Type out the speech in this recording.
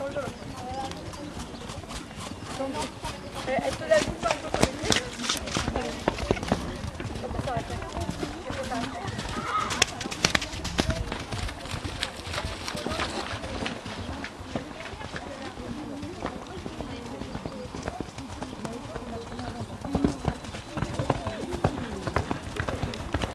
同志，同志。